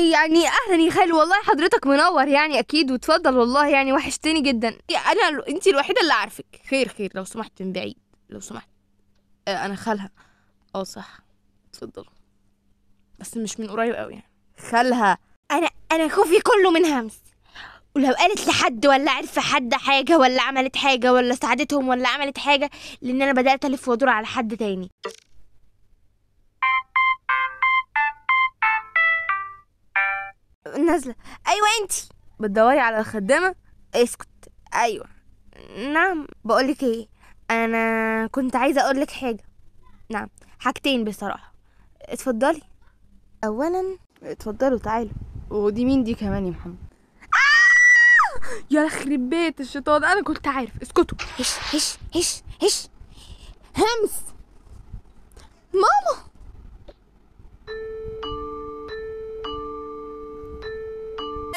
يعني أهلا يا خالي والله حضرتك منور يعني أكيد وتفضل والله يعني وحشتني جدا. أنا انت الوحيدة اللي عارفك خير خير لو سمحت من بعيد لو سمحت. آه، أنا خالها. آه صح. اتفضل. بس مش من قريب قوي يعني. خالها. أنا أنا خوفي كله من همس. ولو قالت لحد ولا عرف حد حاجة ولا عملت حاجة ولا ساعدتهم ولا عملت حاجة لأن أنا بدأت ألف وأدور على حد تاني. نازلة. أيوه أنتي. بتدوري على الخدامة؟ اسكت. أيوه. نعم. بقولك إيه؟ أنا كنت عايزة أقولك حاجة. نعم. حاجتين بصراحة. اتفضلي. اولا اتفضلوا تعالوا. ودي مين دي كمان يا محمد؟ يا يخرب بيت الشيطان. أنا كنت عارف. اسكتوا. هش هش هش هش. همس. ماما!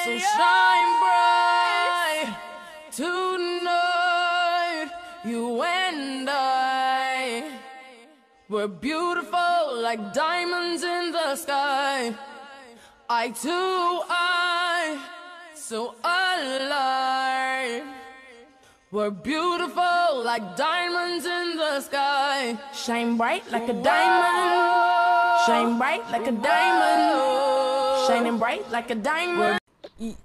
So shine bright tonight. You and I were beautiful like diamonds in the sky. Eye to eye, so alive. We're beautiful like diamonds in the sky. Shine bright like a diamond. Shine bright like a diamond. Shining bright like a diamond.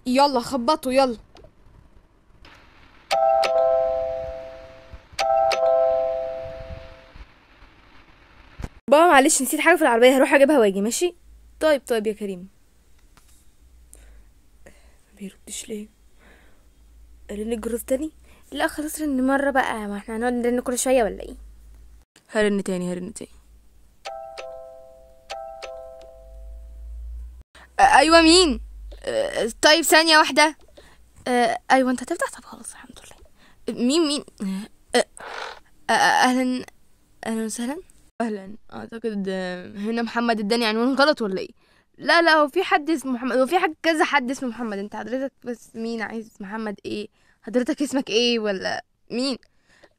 يلا خبطوا يلا. بابا معلش نسيت حاجة في العربية هروح أجيبها وأجي ماشي؟ طيب طيب يا كريم. ما بيردش ليه؟ رن الجرس تاني؟ لا خلاص رن مرة بقى. ما إحنا هنقعد نرن كل شوية ولا إيه؟ هرن تاني هرن تاني. أيوه مين؟ طيب ثانية واحدة. آه، أيوه أنت هتفتح؟ طب خلاص الحمد لله. مين مين؟ آه، آه، أهلا أهلا وسهلا. أهلا. أعتقد آه، هنا محمد اداني عنوان غلط ولا إيه؟ لا لا هو في حد اسمه محمد هو في حد كذا حد اسمه محمد. أنت حضرتك بس مين؟ عايز محمد إيه؟ حضرتك اسمك إيه ولا مين؟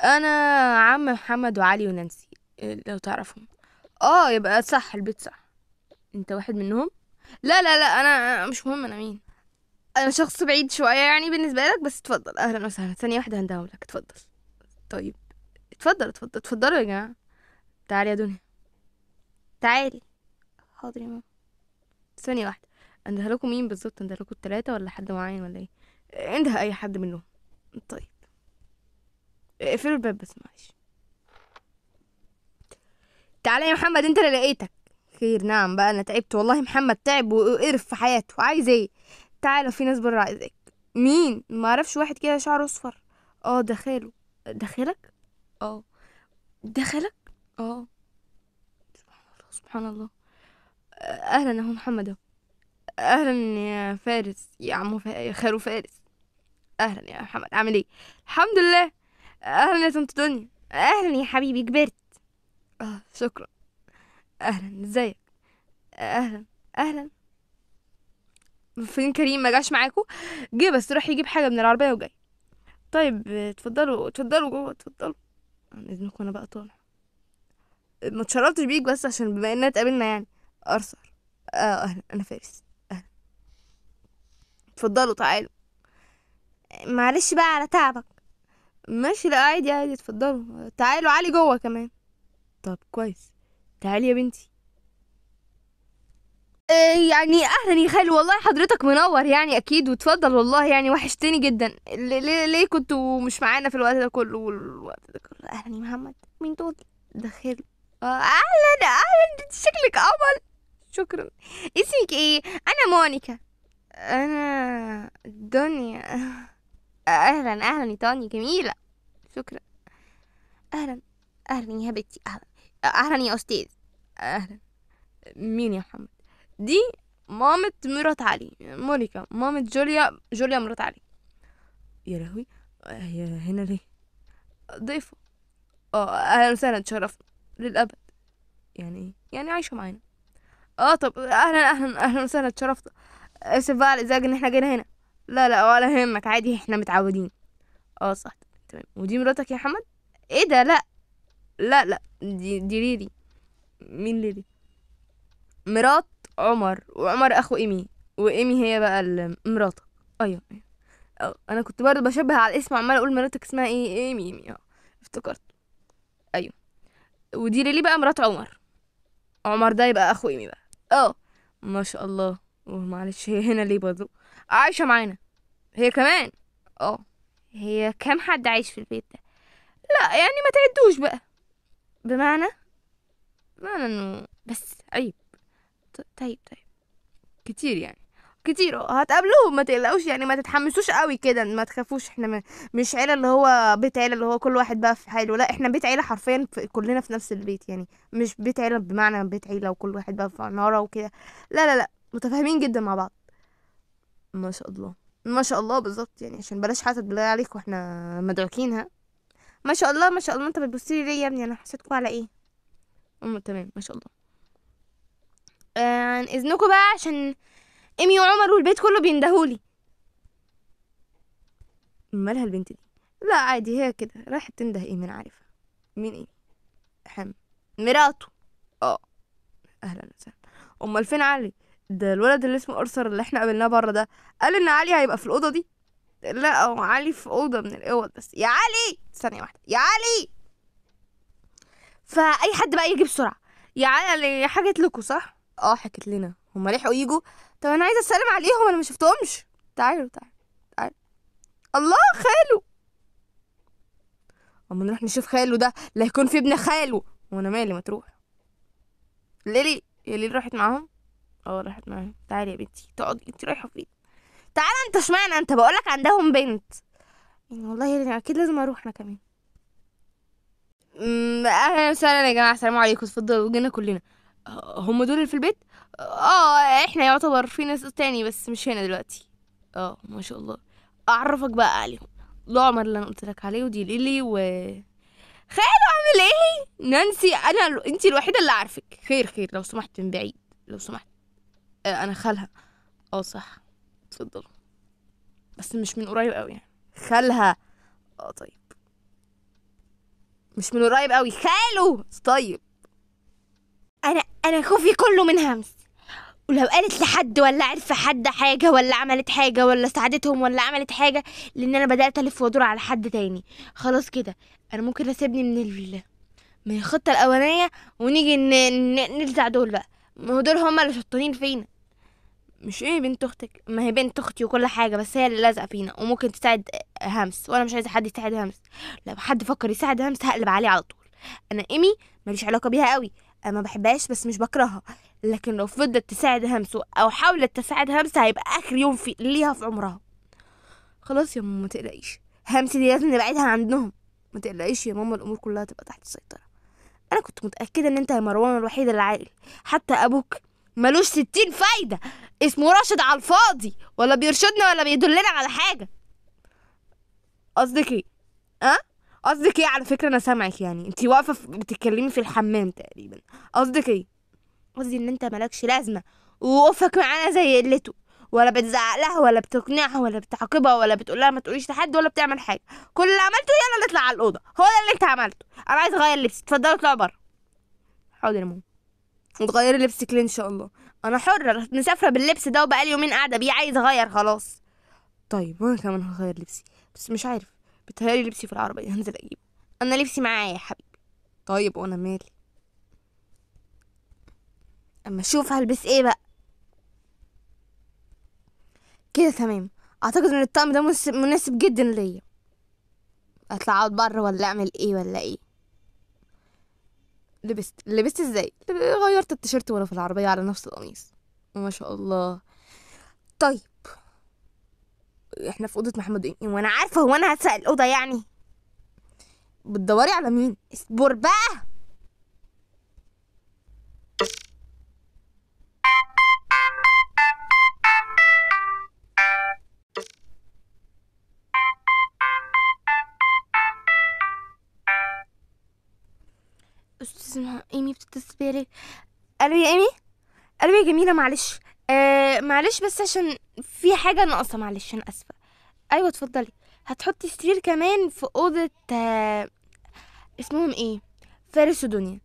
أنا عم محمد وعلي ونانسي إيه، لو تعرفهم. آه يبقى صح البيت صح. أنت واحد منهم؟ لا لا لا أنا مش مهم أنا مين؟ أنا شخص بعيد شوية يعني بالنسبة لك بس اتفضل. أهلا وسهلا. ثانية واحدة هندهو لك اتفضل. طيب. اتفضل اتفضل. اتفضلوا يا جماعة. تعالي يا دنيا. تعالي. حاضر يا ماما. ثانية واحدة. انده لكم مين بالظبط؟ انده لكم التلاتة ولا حد معين ولا إيه؟ انده أي حد منهم. طيب. اقفلوا الباب بس معلش. تعالى يا محمد انت اللي لقيتك. خير. نعم بقى أنا تعبت والله محمد تعب وقرف في حياته. عايز إيه؟ تعالى في ناس بره عايزاك. مين؟ ما أعرفش واحد كده شعره أصفر. آه ده خاله ده خالك آه. ده خالك آه. سبحان الله. سبحان الله أهلا أهو محمد أهو. أهلا يا فارس يا عمو فا... خالو فارس. أهلا يا محمد. عامل إيه؟ الحمد لله. أهلا يا طنط دنيا. أهلا يا حبيبي كبرت. آه شكرا. أهلا إزيك؟ أهلا أهلا. فين كريم؟ ما جاش معاكم جه بس راح يجيب حاجة من العربية وجاي. طيب اتفضلوا اتفضلوا جوه اتفضلوا. عن إذنكم أنا بقى طالع. ما اتشرفتش بيك بس عشان بما إننا اتقابلنا يعني. ارثر آه أهلا. أنا فارس. أهلا. اتفضلوا تعالوا. معلش بقى على تعبك. ماشي لا عادي عادي. اتفضلوا. تعالوا علي جوه كمان. طب كويس. تعالي يا بنتي. إيه يعني أهلا يا خالي والله حضرتك منور يعني أكيد وتفضل والله يعني وحشتني جدا. ليه, ليه, كنتوا مش معانا في الوقت ده كله؟ والوقت ده كله. أهلا يا محمد. مين دول؟ ده خالي آه أهلا أهلا شكلك قمر شكرا. اسمك إيه؟ أنا مونيكا. أنا دنيا. أهلا أهلا يا تاني جميلة. شكرا. أهلا أهلا يا حبيبتي أهلا. أهلا يا أستاذ. أهلا. مين يا محمد؟ دي مامة مرات علي. مونيكا. مامة جوليا. جوليا مرات علي. يا لهوي. هي هنا ليه؟ ضيفة. آه أهلا وسهلا. تشرفنا. للأبد. يعني إيه يعني عايشة معانا. آه طب أهلا أهلا أهلا وسهلا. تشرفنا اسف بقى على الإزعاج إن إحنا جينا هنا. لا لا ولا يهمك. عادي إحنا متعودين. آه صح. تمام. ودي مراتك يا محمد؟ إيه ده؟ لا. لا لا دي دي ليلي مين ليلي مرات عمر وعمر أخو إيمي وإيمي هي بقى ال- مراتك أيوه أيوه. أنا كنت برضه بشبه على الاسم عمال أقول مراتك اسمها إيه؟ إيمي إيمي. آه افتكرت. أيوه. ودي ليلي بقى مرات عمر. عمر ده يبقى أخو إيمي بقى. آه. ما شاء الله. ومعلش هي هنا ليه برضه؟ عايشة معانا. هي كمان. آه. هي كام حد عايش في البيت ده؟ لا يعني ما تعدوش بقى. بمعنى؟ بمعنى إنه بس عيب طيب طيب. كتير يعني. كتير آه هتقابلوهم ما تقلقوش يعني ما تتحمسوش قوي كده ما تخافوش. إحنا مش عيلة اللي هو بيت عيلة اللي هو كل واحد بقى في حاله لا إحنا بيت عيلة حرفيا في كلنا في نفس البيت يعني. مش بيت عيلة بمعنى بيت عيلة وكل واحد بقى في عمارة وكده. لا لا لا متفاهمين جدا مع بعض. ما شاء الله. ما شاء الله بالظبط يعني عشان بلاش حسد بالله عليك وإحنا مدعوكين ها؟ ما شاء الله ما شاء الله. انت بتبصي لي ليه يا ابني؟ أنا حسيتكوا على إيه؟ ام تمام. ما شاء الله. آه، عن إذنكم بقى عشان إيمي وعمر والبيت كله بيندهولي. مالها البنت دي؟ لا عادي. هي كده. راحت تنده إيه من عارفه مين إيه حم. مراته. آه. أهلا وسهلا. أمال فين علي؟ ده الولد اللي اسمه أرثر اللي إحنا قابلناه بره ده. قال إن علي هيبقى في الأوضة دي. لا هو علي في أوضة من الأوض بس. يا علي! ثانية واحدة. يا علي! فأي حد بقى يجي بسرعة. يا علي حكت لكم صح؟ آه حكت لنا. هما لحقوا يجوا. طب أنا عايزة أسلم عليهم أنا ما شفتهمش. تعالوا تعالوا تعالوا. الله خاله أما نروح نشوف خاله ده لا يكون في ابن خاله وأنا مالي ما تروح. ليلي يا ليلي راحت معاهم؟ آه راحت معاهم. تعالي يا بنتي. تقعدي انت رايحة فين؟ تعالى انت اشمعنى؟ انت بقولك عندهم بنت. يعني والله يعني أكيد لازم أروح أنا كمان. أهلا وسهلا يا جماعة السلام عليكم. اتفضلوا جينا كلنا. ه- هم دول اللي في البيت؟ أه إحنا يعتبر في ناس تاني بس مش هنا دلوقتي. أه ما شاء الله. أعرفك بقى عليهم. ده عمر اللي أنا قلت لك عليه ودي ليلي و خاله عامل إيه؟ نانسي أنا. انت الوحيدة اللي عارفك. خير خير. لو سمحت من بعيد لو سمحت. آه أنا خالها. أه صح. اتفضلوا بس مش من قريب قوي يعني. خالها. آه طيب. مش من قريب قوي. خاله! طيب. أنا أنا خوفي كله من همس. ولو قالت لحد ولا عرف حد حاجة ولا عملت حاجة ولا ساعدتهم ولا عملت حاجة لأن أنا بدأت ألف وأدور على حد تاني. خلاص كده. أنا ممكن أسيبني من ال من الخطة الأولانية ونيجي ن... ن... نلزع دول بقى. ما دول هما اللي شطانين فينا. مش إيه بنت أختك ما هي بنت أختي وكل حاجة بس هي اللي لازقة فينا وممكن تساعد همس وأنا مش عايزة حد يساعد همس لو حد فكر يساعد همس هقلب عليه على طول. أنا إيمي ماليش علاقة بيها قوي أنا ما بحبهاش بس مش بكرهها. لكن لو فضلت تساعد همس أو حاولت تساعد همس هيبقى آخر يوم في ليها في عمرها. خلاص يا ماما ما تقلقيش. همس دي لازم نبعدها عنهم. ما تقلقيش يا ماما الأمور كلها تبقى تحت السيطرة. أنا كنت متأكدة إن أنت يا مروان الوحيد اللي عاقل حتى أبوك ملوش ستين فايدة. اسمه راشد على الفاضي. ولا بيرشدنا ولا بيدلنا على حاجة. قصدك إيه؟ آه قصدك إيه؟ على فكرة أنا سامعك يعني. انت واقفة في- بتتكلمي في الحمام تقريبا. قصدك إيه؟ قصدي إن أنت مالكش لازمة. ووقفك معانا زي قلته. ولا بتزعق لها ولا بتقنعها ولا بتعاقبها ولا بتقول لها ما تقوليش لحد ولا بتعمل حاجة. كل اللي عملته يلا نطلع على الأوضة. هو ده اللي أنت عملته. أنا عايز أغير لبسي. اتفضلوا اطلعوا بره. حاضر يا ماما. وتغيري لبسك ليه إن شاء الله. أنا حرة مسافرة باللبس ده وبقالي يومين قاعدة بيه عايز أغير خلاص. طيب وأنا كمان هغير لبسي بس مش عارف بتهيألي لبسي في العربية هنزل أجيبه. أنا لبسي معايا يا حبيبي. طيب وأنا مالي؟ أما أشوف هلبس إيه بقى. كده تمام. أعتقد إن الطقم ده مناسب جدا ليا. اطلع أقعد بره ولا أعمل إيه ولا إيه؟ لبست. لبست إزاي؟ غيرت التيشيرت وأنا في العربية على نفس القميص. ما شاء الله. طيب. إحنا في أوضة محمد إيه؟ وأنا عارفة هو أنا هسرق الاوضه يعني. بتدوري على مين؟ اصبر بقى إيمي بتتصل ليه ألو يا إيمي ألو يا جميلة معلش. آه معلش بس عشان في حاجة ناقصة معلش أنا آسفة. أيوه اتفضلي. هتحطي سرير كمان في أوضة آه اسمهم إيه؟ فارس ودنيا.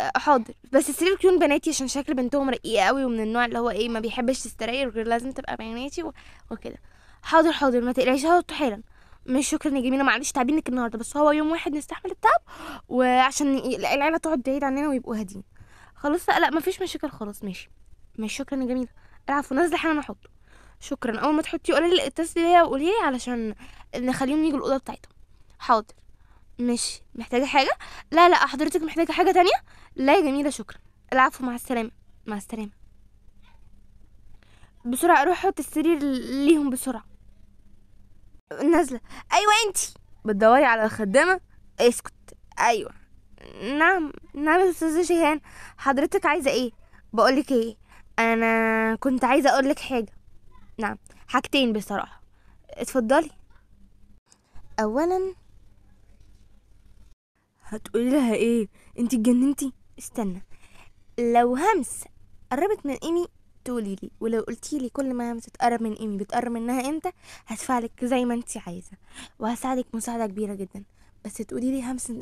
آه، حاضر. بس السرير يكون بناتي عشان شكل بنتهم رقيقه قوي ومن النوع اللي هو إيه ما بيحبش تستريح غير لازم تبقى بناتي و- وكده. حاضر حاضر. ما تقلقيش هحطه حالا. مش شكرا يا جميلة معلش تعبينك النهارده بس هو يوم واحد نستحمل التعب وعشان العيلة تقعد بعيد عننا ويبقوا هادين. خلاص؟ لا مفيش مشاكل خلاص ماشي. ماشي شكرا يا جميلة. العفو نازلة حالا احطه شكرا. أول ما تحطي قولي لي اتصلي بيا وقولي لي علشان نخليهم يجوا الأوضة بتاعتهم. حاضر. ماشي. محتاجة حاجة؟ لا لا حضرتك محتاجة حاجة تانية؟ لا يا جميلة شكرا. العفو مع السلامة. مع السلامة. بسرعة روح حط السرير ليهم بسرعة. نازلة. أيوه أنتي. بتدوري على الخدامة؟ اسكت. أيوه. نعم نعم يا أستاذة شيهان. حضرتك عايزة إيه؟ بقولك إيه؟ أنا كنت عايزة أقولك حاجة. نعم. حاجتين بصراحة. اتفضلي. اولا هتقولي لها إيه؟ انت اتجننتي؟ استنى. لو همس قربت من إيمي تقولي لي ولو قلتي لي كل ما همس تقرب من إيمي بتقرب منها إمتى هدفعلك زي ما انت عايزة وهساعدك مساعدة كبيرة جدا. بس تقولي لي همس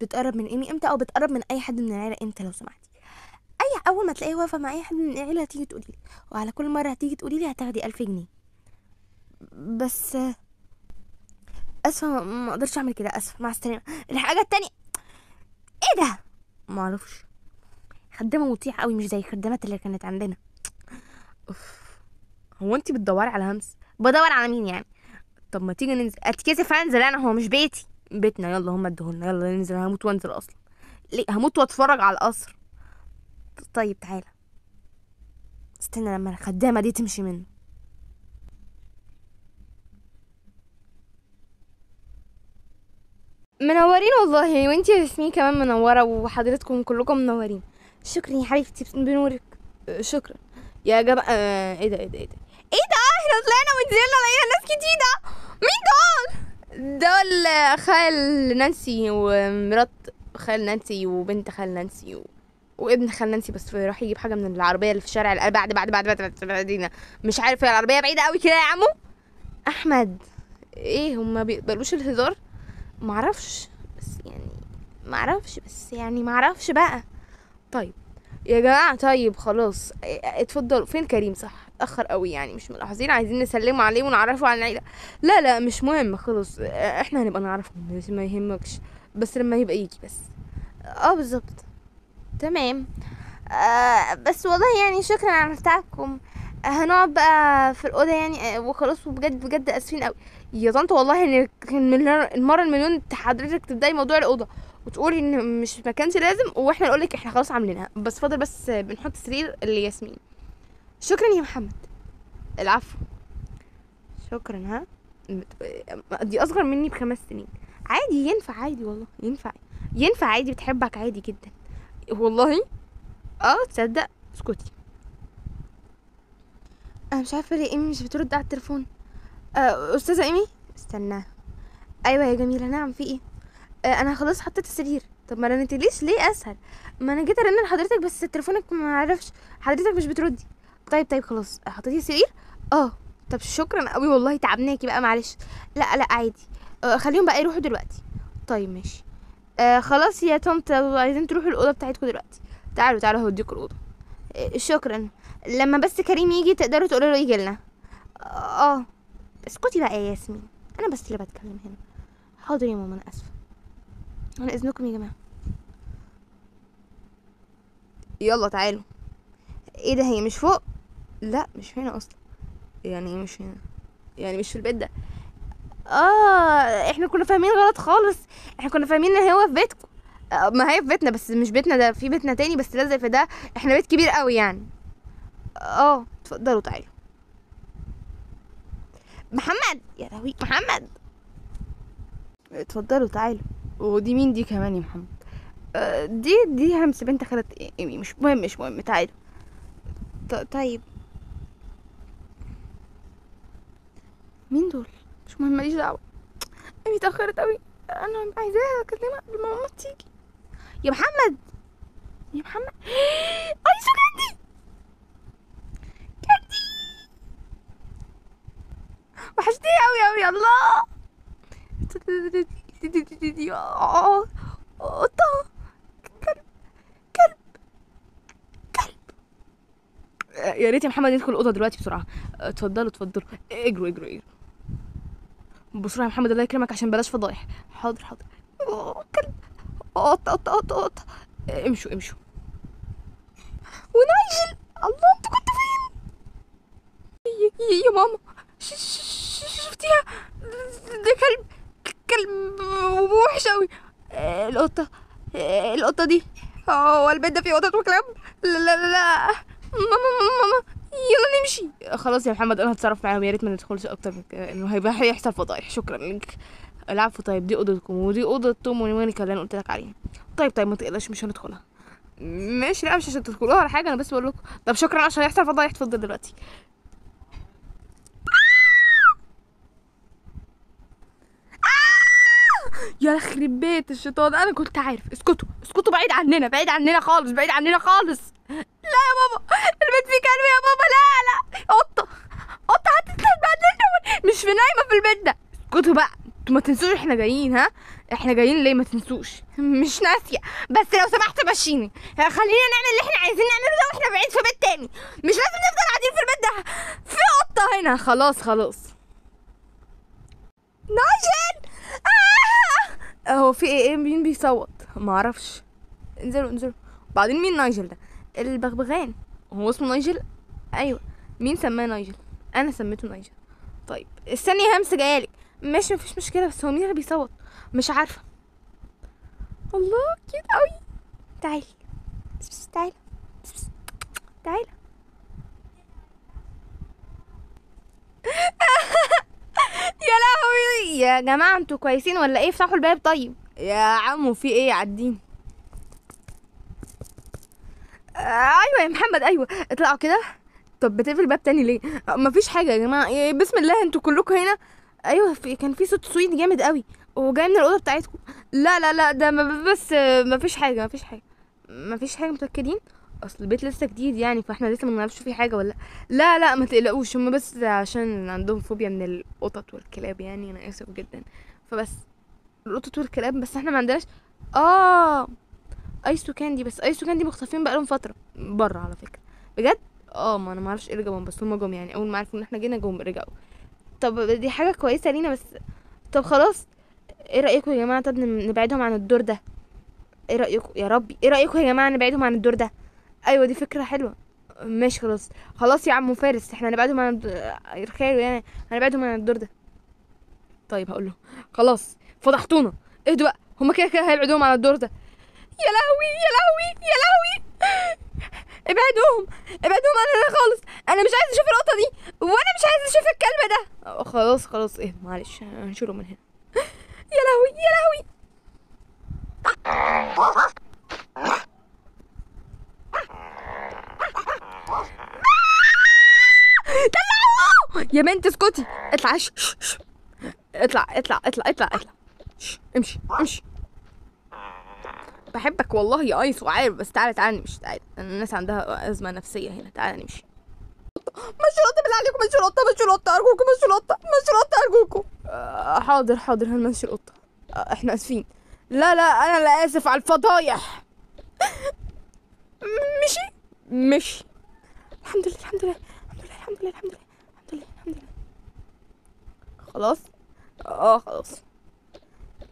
بتقرب من إيمي إمتى أو بتقرب من أي حد من العيلة إمتى لو سمحتي. أي أول ما تلاقيها واقفة مع أي حد من العيلة هتيجي تقولي لي وعلى كل مرة هتيجي تقولي لي هتاخدي ألف جنيه. بس أسفة ما- أقدرش أعمل كده أسفة مع السلامة. الحاجة التانية إيه ده؟ ما أعرفش خدامة مطيعه قوي مش زي الخدامات اللي كانت عندنا. أوف. هو انت بتدوري على همس؟ بدور على مين يعني؟ طب ما تيجي ننزل. أتكسف أنزل أنا هو مش بيتي. بيتنا يلا هم ادهولنا يلا ننزل هموت وأنزل أصلا. ليه؟ هموت وأتفرج على القصر. طيب تعالى. استنى لما الخدامة دي تمشي منه. منورين والله. وأنتي يا ياسمين كمان منورة وحضرتكم كلكم منورين. شكرا يا حبيبتي بنورك. شكرا. يا جماعة آه، إيه ده إيه ده إيه ده؟ إيه ده؟ إحنا طلعنا ونزلنا لقينا ناس جديدة. مين دول؟ دول خال نانسي ومرات خال نانسي وبنت خال نانسي و... وابن خال نانسي بس راح يجيب حاجة من العربية اللي في الشارع. بعد بعد بعد بعد, بعد, بعد مش عارف هي العربية بعيدة قوي كده يا عمو؟ أحمد إيه هما بيقبلوش الهزار؟ معرفش بس يعني معرفش بس يعني معرفش بقى. طيب يا جماعة طيب خلاص. اتفضلوا فين كريم؟ صح اتأخر قوي يعني مش ملاحظين عايزين نسلموا عليه ونعرفه عن العيلة. لا لا مش مهم خلاص. إحنا هنبقى نعرفهم بس ما يهمكش. بس لما يبقى يجي بس. آه بالظبط. تمام. آه بس والله يعني شكرا على آه، هنقعد بقى في الأوضة يعني آه، وخلاص. وبجد بجد آسفين قوي. يا طنط والله ان المرة المليون حضرتك تبدأي موضوع الأوضة. وتقولي إن مش ما كانش لازم وإحنا نقول لك إحنا خلاص عاملينها. بس فاضل بس بنحط سرير لياسمين. شكرا يا محمد. العفو. شكرا ها؟ دي أصغر مني بخمس سنين. عادي ينفع عادي والله. ينفع. ينفع عادي بتحبك عادي جدا. والله؟ آه تصدق. اسكتي. أنا مش عارفة ليه إيمي مش بترد على التليفون. آه، أستاذة إيمي؟ استنى. أيوه يا جميلة نعم في إيه؟ أنا خلاص حطيت السرير. طب ما رنتليش ليه أسهل؟ ما أنا جيت أرن لحضرتك بس تليفونك ما عرفش حضرتك مش بتردي. طيب طيب خلاص حطيتي السرير؟ آه. طب شكرا قوي والله تعبناكي بقى معلش. لا لا عادي. آه خليهم بقى يروحوا دلوقتي. طيب ماشي. آه خلاص يا طنط لو عايزين تروحوا الأوضة بتاعتكم دلوقتي. تعالوا تعالوا هوديكوا الأوضة. آه شكرا. لما بس كريم يجي تقدروا تقولوا له يجي لنا. آه. اسكتي بقى يا ياسمين. أنا بس اللي بتكلم هنا. حاضر يا ماما أنا آسفة. أنا اذنكم يا جماعة. يلا تعالوا. إيه ده هي مش فوق؟ لا مش هنا أصلا. يعني إيه مش هنا؟ يعني مش في البيت ده. آه إحنا كنا فاهمين غلط خالص. إحنا كنا فاهمين إن هو في بيتكم. آه، ما هي في بيتنا بس مش بيتنا ده في بيتنا تاني بس لازق في ده. إحنا بيت كبير قوي يعني. آه اتفضلوا تعالوا. محمد! يا لهوي محمد! اتفضلوا تعالوا. ودي مين؟ دي كمان يا محمد. آه، دي دي همس بنت خالة ايمي مش مهم مش مهم. تعالوا طيب. مين دول؟ مش مهم ماليش دعوة. ايمي اتأخرت قوي أنا عايزاها أكلمها قبل ما ماما تيجي. يا محمد! يا محمد! ايسو كاندي كاندي وحشتني قوي قوي الله! آه، يا ريت يا محمد يدخل الأوضة دلوقتي بسرعة. آه، اتفضلوا اتفضلوا. إيه، اجروا اجروا اجروا. بسرعة يا محمد الله يكرمك عشان بلاش فضايح. حاضر حاضر. كلب. قطة قطة قطة قطة امشوا امشوا. ونايجل الله انت كنت فين؟ يا ماما. شفتيها؟ ده كلب. كلب وحش قوي القطة. آه، القطة دي. هو البيت ده فيه قطط وكلاب. لا لا لا ماما ماما يلا نمشي. خلاص يا محمد أنا هتصرف معاهم. يا ريت ما ندخلش أكتر من كده انه هيبقى هيحصل فضايح. شكرا لك. العفو طيب دي أوضتكم ودي اوضه توم ومونيكا اللي أنا قلت لك عليها. طيب طيب ما تقلقش مش هندخلها. ماشي لا مش عشان تدخلوها ولا حاجة أنا بس بقول لكم. طب شكرا عشان هيحصل فضايح اتفضل دلوقتي. يا يخرب بيت الشيطان. أنا كنت عارف. اسكتوا. اسكتوا. بعيد عننا. بعيد عننا خالص. بعيد عننا خالص. لا يا بابا. البيت فيه كلب يا بابا. لا لا. قطة. قطة هتتبهدلنا مش في نايمة في البيت ده. اسكتوا بقى. أنتوا ما تنسوش إحنا جايين ها؟ إحنا جايين ليه؟ ما تنسوش. مش ناسية. بس لو سمحت مشيني. خلينا نعمل اللي إحنا عايزين نعمله ده وإحنا بعيد في بيت تاني. مش لازم نفضل قاعدين في البيت ده. في قطة هنا. خلاص خلاص. نايجل آه! هو في إيه مين بيصوت؟ ما أعرفش انزلوا انزلوا. بعدين مين نايجل ده؟ البغبغان. هو اسمه نايجل؟ أيوه. مين سماه نايجل؟ أنا سميته نايجل. طيب استني همس جايلك ماشي مفيش مشكلة بس هو مين اللي بيصوت؟ مش عارفة. الله cute قوي. تعالي. بس بس تعالي. بس بس تعالي. يا جماعة أنتوا كويسين ولا إيه؟ افتحوا الباب. طيب. يا عمو في إيه؟ عدين آه أيوه يا محمد أيوه. اطلعوا كده. طب بتقفل الباب تاني ليه؟ آه، مفيش حاجة يا جماعة. إيه، بسم الله أنتوا كلكم هنا؟ أيوه في كان في صوت سويت جامد قوي. وجاي من الأوضة بتاعتكم. لا لا لا ده بس مفيش حاجة مفيش حاجة مفيش حاجة متأكدين؟ أصل البيت لسه جديد يعني فإحنا لسه ما نعرفش فيه حاجة ولا لأ. لا ما تقلقوش هم بس عشان عندهم فوبيا من القطط والكلاب يعني أنا آسف جدا. فبس القطط والكلاب بس إحنا ما عندناش آه ايس وكاندي بس ايس وكاندي مختفين بقالهم فترة بره على فكرة. بجد؟ آه ما أنا ما أعرفش إيه جابهم بس هم جم يعني أول ما عرفوا إن إحنا جينا جم رجعوا. طب دي حاجة كويسة لينا بس طب خلاص إيه رأيكم يا جماعة طب نبعدهم عن الدور ده؟ إيه رأيكم يا ربي إيه رأيكم يا جماعة نبعدهم عن الدور ده؟ أيوه دي فكرة حلوة. ماشي خلاص. خلاص يا عم فارس إحنا هنبعدهم عن الد- خير يعني. هنبعدهم عن الدور ده. طيب هقول له. خلاص فضحتونا. اهدوا بقى. هما كده كده هيبعدوهم عن الدور ده. يا لهوي يا لهوي يا لهوي. ابعدوهم ابعدوهم عننا خالص. أنا مش عايز أشوف القطه دي. وأنا مش عايز أشوف الكلب ده. خلاص خلاص. إيه معلش هنشيله من هنا. يا لهوي يا لهوي. يا بنت اسكتي. اطلع. اطلع اطلع اطلع اطلع اطلع. امشي امشي. بحبك والله يا ايس وعارف بس تعالى تعالى نمشي تعالى. الناس عندها أزمة نفسية هنا تعالى نمشي. مشوا القطة بالله عليكم مشوا القطة مشوا القطة أرجوكم مشوا القطة مشوا القطة أرجوكم. آه، حاضر حاضر هنمشي القطة؟ آه، إحنا آسفين. لا لا أنا اللي آسف على الفضايح. مشي؟ مشي. الحمد لله الحمد لله الحمد لله الحمد لله الحمد لله. الحمد لله. الحمد لله خلاص؟ آه خلاص.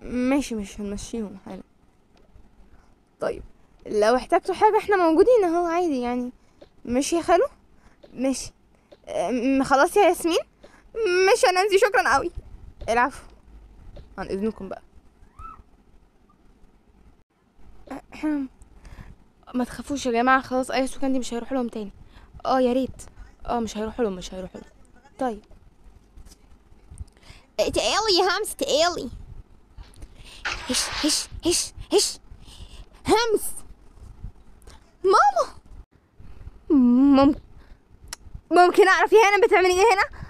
ماشي مش هنمشيهم حالا طيب لو احتجتوا حاجة إحنا موجودين اهو عادي يعني. ماشي يا خالو؟ ماشي. خلاص يا ياسمين؟ يا نانسي شكرا قوي. العفو. عن اذنكم بقى. ما تخافوش يا جماعة خلاص أي سكان دي مش هيروحوا لهم تاني. آه يا ريت. آه مش هيروحوا لهم مش هيروحوا لهم. طيب. تعالي يا همس تعالي هش هش هش هش. همس. ماما. ممكن ممكن أعرف يا هنا بتعملي إيه هنا؟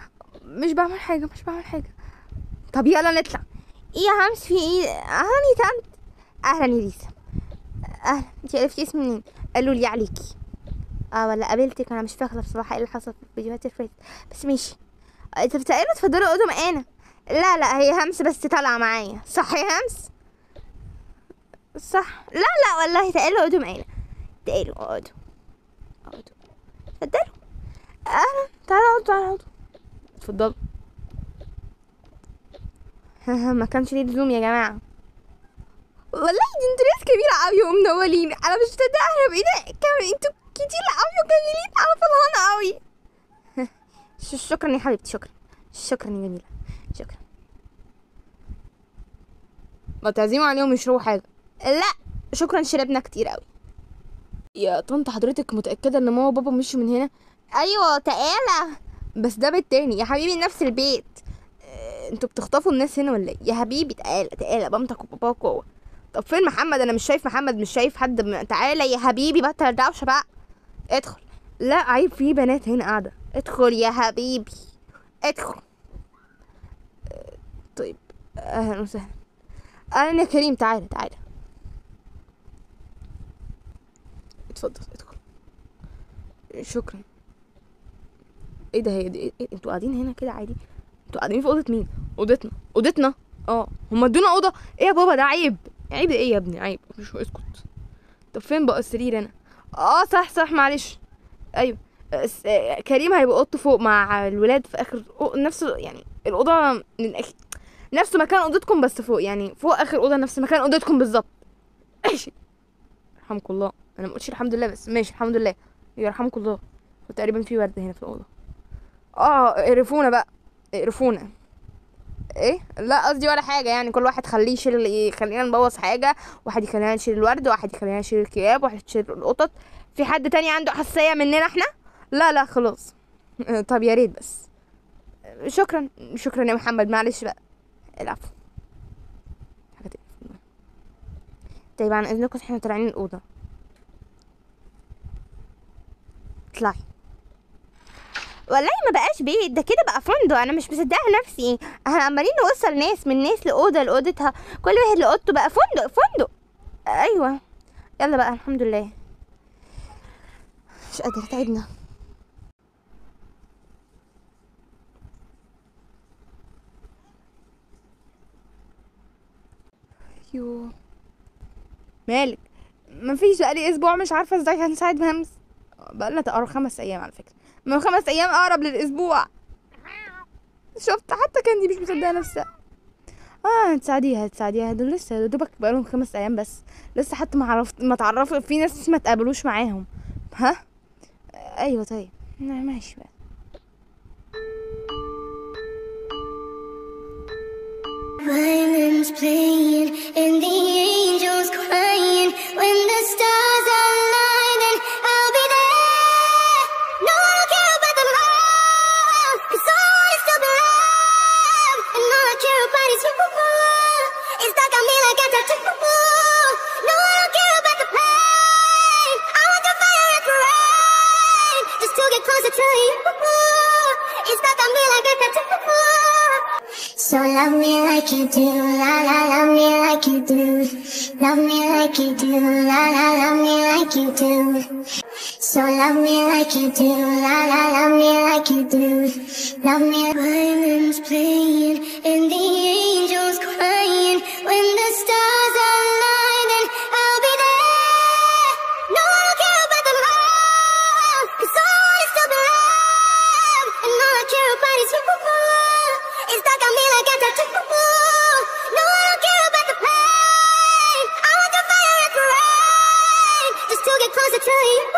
مش بعمل حاجة مش بعمل حاجة. طب يلا نطلع. إيه يا همس في إيه؟ أهلا يا تانت أهلا يا ليسا. أهلا. انت عرفتي اسمي منين؟ قالوا لي عليكي. آه ولا قابلتك؟ أنا مش فاكرة بصراحة إيه اللي حصل في الفيديوهات اللي فاتت بس ماشي. آه، طب تعالوا اتفضلوا اقعدوا معانا. لا لا هي همس بس طالعة معايا. صح يا همس؟ صح. لا لا والله تعالوا اقعدوا معانا. تعالوا اقعدوا اقعدوا اتفضلوا. أهلا تعالوا اقعدوا تعالوا. اقعدوا اتفضلوا. ما كانش ليه لزوم يا جماعة. والله دي أنتوا ناس كبيرة قوي ومنولين أنا مش مصدقة إحنا بقينا كام أنتوا كتير قوي وجميلين أنا فرحانة قوي شكرا يا حبيبتي شكرا شكرا يا جميله شكرا ما تعزموا عليهم يشربوا حاجة لا شكرا شربنا كتير قوي يا طنط حضرتك متأكدة ان ماما وبابا مشوا من هنا أيوه تعالى بس ده بيت تاني يا حبيبي نفس البيت آه، أنتوا بتخطفوا الناس هنا ولا إيه يا حبيبي تعالى تعالى مامتك وباباك و... طب فين محمد أنا مش شايف محمد مش شايف حد. تعالى يا حبيبي بطل دوشه بقى ادخل. لا عيب في بنات هنا قاعدة. ادخل يا حبيبي. ادخل. طيب أهلا وسهلا. أهلا يا كريم تعالى تعالى. اتفضل ادخل. شكرا. إيه ده هي دي إيه؟ إيه؟ أنتوا قاعدين هنا كده عادي؟ أنتوا قاعدين في أوضة مين؟ أوضتنا. أوضتنا؟ آه. هما ادونا أوضة. إيه يا بابا ده عيب. عيب إيه يا ابني؟ عيب. مش اسكت. طب فين بقى السرير أنا آه صح صح معلش. أيوه. كريم هيبقى أوضته فوق مع الولاد في آخر نفس يعني الأوضة من الأخ... نفس مكان أوضتكم بس فوق يعني فوق آخر أوضة نفس مكان أوضتكم بالظبط. ماشي. يرحمكم الله. أنا ما قلتش الحمد لله بس ماشي الحمد لله. يرحمكم الله. وتقريبا في ورد هنا في الأوضة. آه اقرفونا بقى اقرفونا. إيه؟ لا قصدي ولا حاجة يعني كل واحد خليه يشيل يخلينا نبوظ حاجة. واحد يخلينا نشيل الورد واحد يخلينا نشيل الكياب واحد يشيل القطط. في حد تاني عنده حساسية مننا إحنا؟ لا لا خلاص. طب يا ريت بس. شكرا شكرا يا محمد. معلش بقى. العفو. طيب عن إذنكم إحنا طالعين الاوضه اطلعي. والله ما بقاش بيت ده كده بقى فندق أنا مش مصدقة نفسي. إحنا عمالين نوصل ناس من ناس لأوضة لأوضتها كل واحد لأوضته بقى فندق فندق. أيوه. يلا بقى الحمد لله. مش قادرة تعبنا. يو. مالك؟ مفيش بقالي أسبوع مش عارفة إزاي هنساعد بهمس بقالنا تقرب خمس أيام على فكرة. من خمس أيام أقرب للأسبوع. شفت؟ حتى كاندي مش مصدقة نفسها. آه هتساعديها هتساعديها. دول لسه دوبك بقالهم خمس أيام بس. لسه حتى ما عرفت ما تعرفوا في ناس ما تقابلوش معاهم. ها؟ أيوه طيب. ماشي بقى. Violins playing and the angels crying. When the stars are closer to you. It's stuck on me like a tattoo. So love me like you do, la la, love me like you do. Love me like you do, la la, love me like you do. So love me like you do, la la, love me like you do. Love me. Violins playing and the angels crying. When the 这里